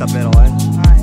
up middle, eh? man.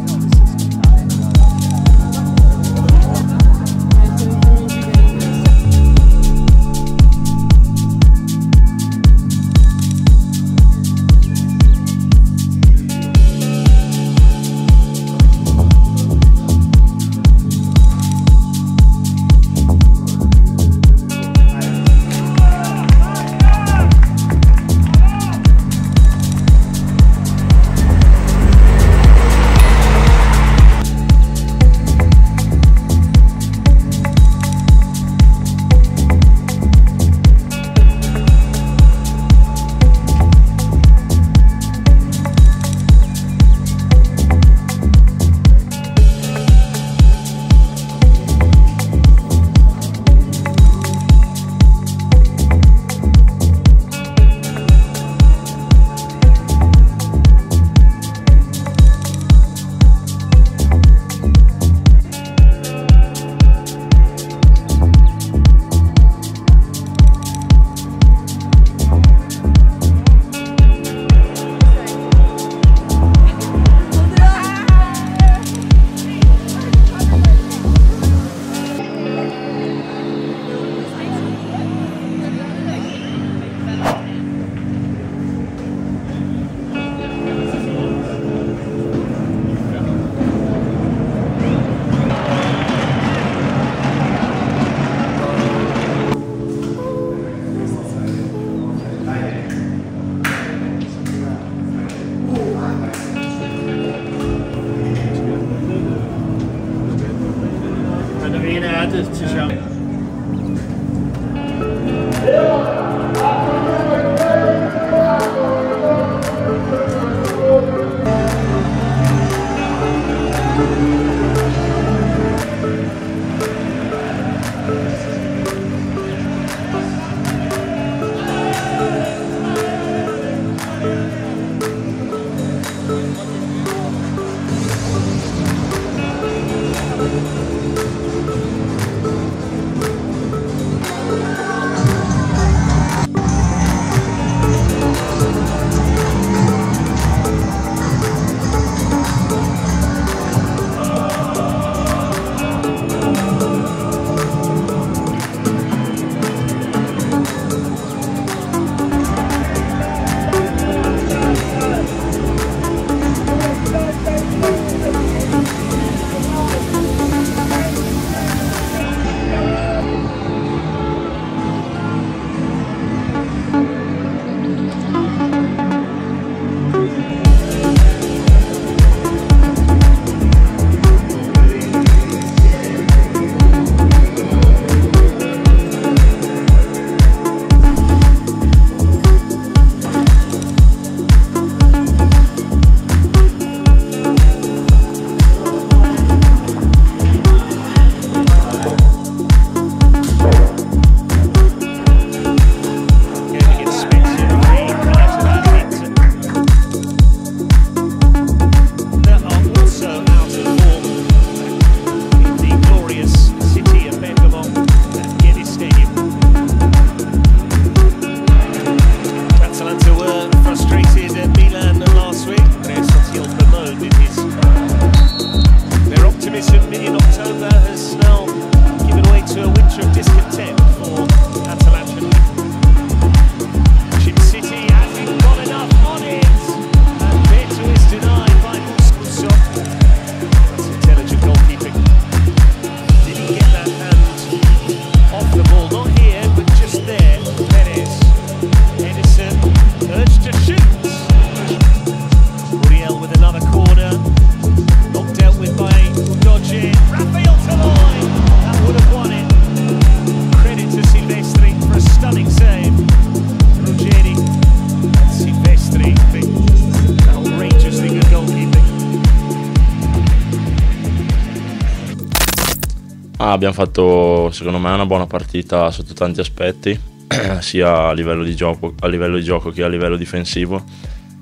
Ah, abbiamo fatto secondo me una buona partita sotto tanti aspetti, sia a livello, di gioco, a livello di gioco che a livello difensivo,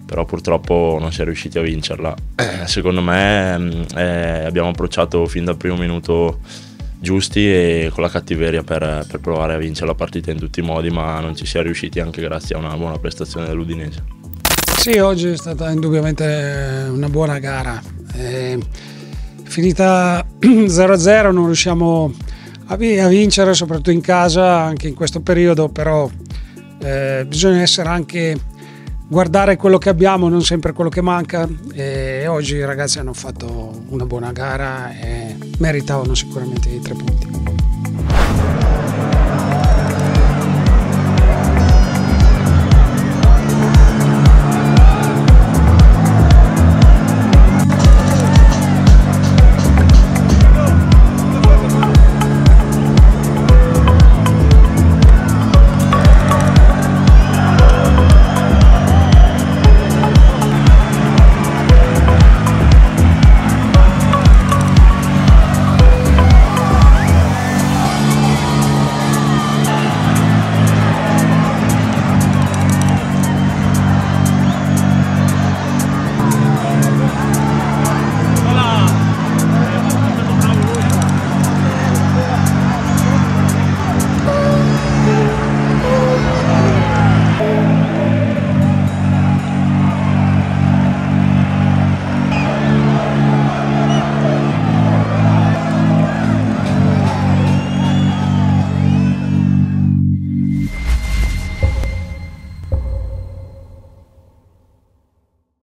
però purtroppo non si è riusciti a vincerla. Secondo me mm, eh, abbiamo approcciato fin dal primo minuto giusti e con la cattiveria per, per provare a vincere la partita in tutti i modi, ma non ci si è riusciti anche grazie a una buona prestazione dell'Udinese. Sì, oggi è stata indubbiamente una buona gara. Eh, finita 0-0 non riusciamo a, vi- a vincere, soprattutto in casa, anche in questo periodo, però eh, bisogna essere anche guardare quello che abbiamo, non sempre quello che manca. E oggi i ragazzi hanno fatto una buona gara e meritavano sicuramente i tre punti.